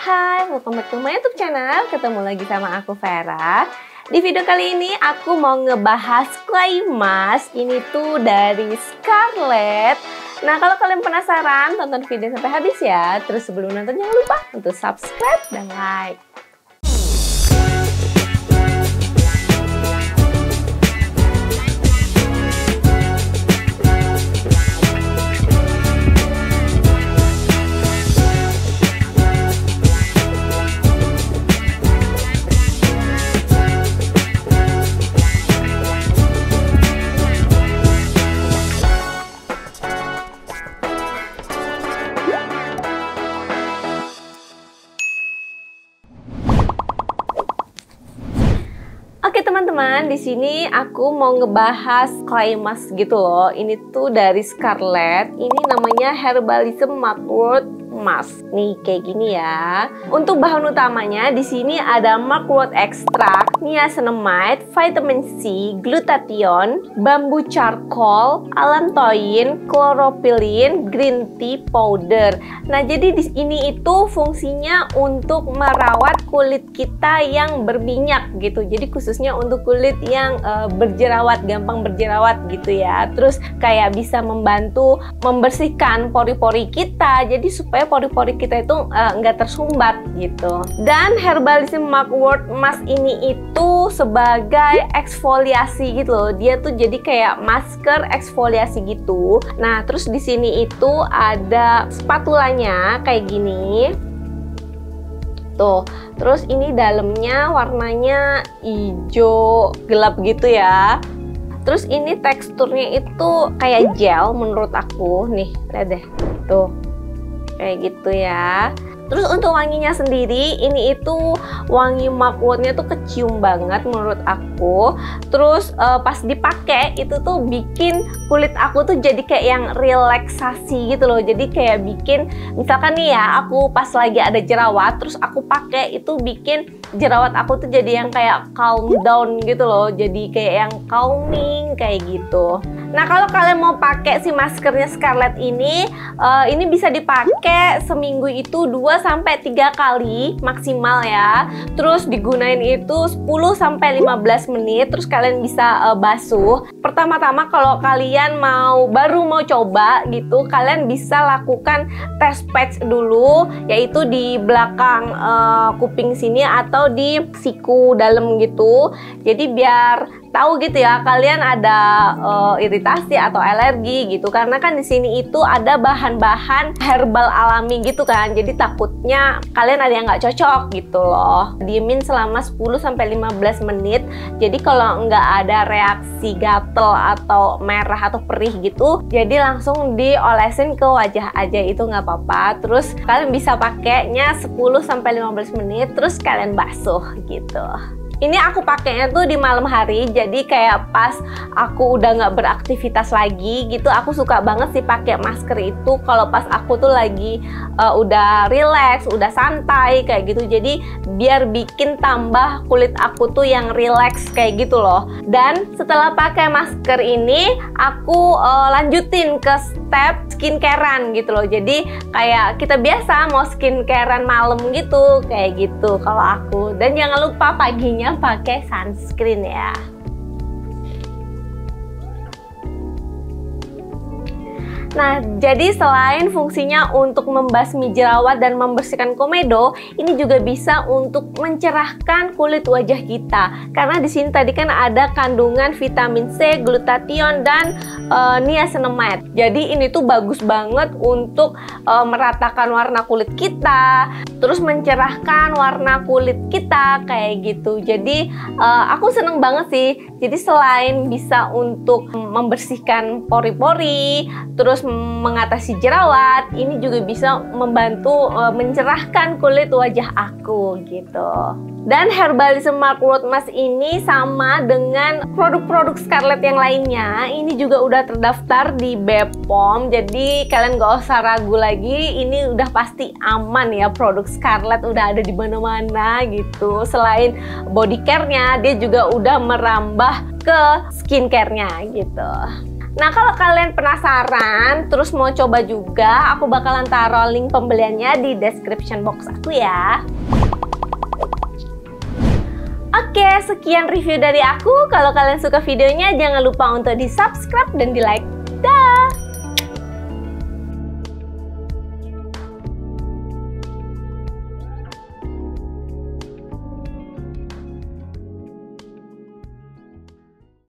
Hai, welcome back to my YouTube channel. Ketemu lagi sama aku Vera. Di video kali ini aku mau ngebahas clay mask. Ini tuh dari Scarlett. Nah, kalau kalian penasaran, tonton video sampai habis ya. Terus sebelum nonton jangan lupa untuk subscribe dan like. Teman-teman, di sini aku mau ngebahas clay mask gitu loh. Ini tuh dari Scarlett. Ini namanya Herbalism Mugwort Mask. Nih kayak gini ya. Untuk bahan utamanya di sini ada mugwort extract, niacinamide, vitamin C, glutathione, bambu charcoal, allantoin, chlorophyllin, green tea powder. Nah, jadi di ini itu fungsinya untuk merawat kulit kita yang berminyak gitu. Jadi khususnya untuk kulit yang uh, berjerawat, gampang berjerawat gitu ya. Terus kayak bisa membantu membersihkan pori-pori kita. Jadi supaya pori-pori kita itu nggak uh, tersumbat gitu. Dan Herbalism Mugwort Mask ini itu sebagai eksfoliasi gitu loh. Dia tuh jadi kayak masker eksfoliasi gitu. Nah, terus di sini itu ada spatulanya kayak gini. Tuh, terus ini dalamnya warnanya hijau gelap gitu ya. Terus ini teksturnya itu kayak gel menurut aku. Nih, lihat deh. Tuh kayak gitu ya Terus untuk wanginya sendiri, ini itu wangi mugwortnya tuh kecium banget menurut aku. Terus uh, pas dipakai itu tuh bikin kulit aku tuh jadi kayak yang relaksasi gitu loh. Jadi kayak bikin, misalkan nih ya, aku pas lagi ada jerawat, terus aku pakai itu bikin jerawat aku tuh jadi yang kayak calm down gitu loh. Jadi kayak yang calming kayak gitu. Nah kalau kalian mau pakai si maskernya Scarlett ini, uh, ini bisa dipakai seminggu itu 2 sampai 3 kali maksimal ya. Terus digunain itu 10 sampai 15 menit terus kalian bisa uh, basuh. Pertama-tama kalau kalian mau baru mau coba gitu, kalian bisa lakukan test patch dulu yaitu di belakang uh, kuping sini atau di siku dalam gitu. Jadi biar tahu gitu ya kalian ada uh, iritasi atau alergi gitu. Karena kan di sini itu ada bahan-bahan herbal alami gitu kan. Jadi takutnya kalian ada yang nggak cocok gitu loh. Diemin selama 10 sampai 15 menit. Jadi kalau nggak ada reaksi gatel atau merah atau perih gitu jadi langsung diolesin ke wajah aja itu nggak apa-apa. Terus kalian bisa pakainya 10 sampai 15 menit terus kalian basuh gitu ini aku pakainya tuh di malam hari jadi kayak pas aku udah nggak beraktivitas lagi gitu aku suka banget sih pakai masker itu kalau pas aku tuh lagi uh, udah relax udah santai kayak gitu. Jadi biar bikin tambah kulit aku tuh yang relax kayak gitu loh. Dan setelah pakai masker ini aku uh, lanjutin ke step skincarean gitu loh. Jadi kayak kita biasa mau skincarean malam gitu kayak gitu kalau aku. Dan jangan lupa paginya pakai sunscreen ya. Nah, jadi selain fungsinya untuk membasmi jerawat dan membersihkan komedo, ini juga bisa untuk mencerahkan kulit wajah kita. Karena di sini tadi kan ada kandungan vitamin C, glutathione dan uh, niacinamide. Jadi ini tuh bagus banget untuk uh, meratakan warna kulit kita, terus mencerahkan warna kulit kita kayak gitu. Jadi uh, aku seneng banget sih. Jadi selain bisa untuk membersihkan pori-pori, terus terus mengatasi jerawat, ini juga bisa membantu uh, mencerahkan kulit wajah aku gitu. Dan Herbalism Mugwort Mask ini sama dengan produk-produk Scarlett yang lainnya. Ini juga udah terdaftar di BPOM, jadi kalian gak usah ragu lagi. Ini udah pasti aman ya produk Scarlett udah ada di mana-mana gitu. Selain body care-nya, dia juga udah merambah ke skincare-nya gitu. Nah, kalau kalian penasaran, terus mau coba juga, aku bakalan taruh link pembeliannya di description box aku ya. Oke, sekian review dari aku. Kalau kalian suka videonya, jangan lupa untuk di subscribe dan di like. Dah!